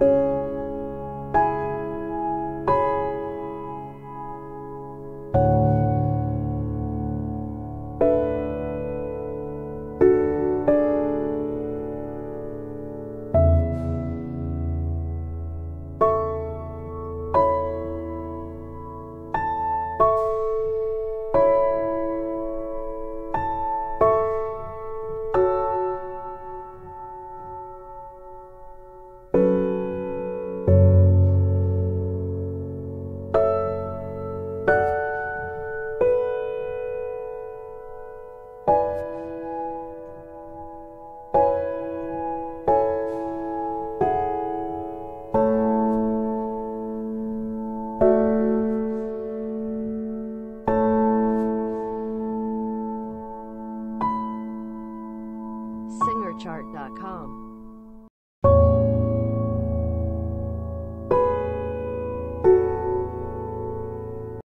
you StarChart.com.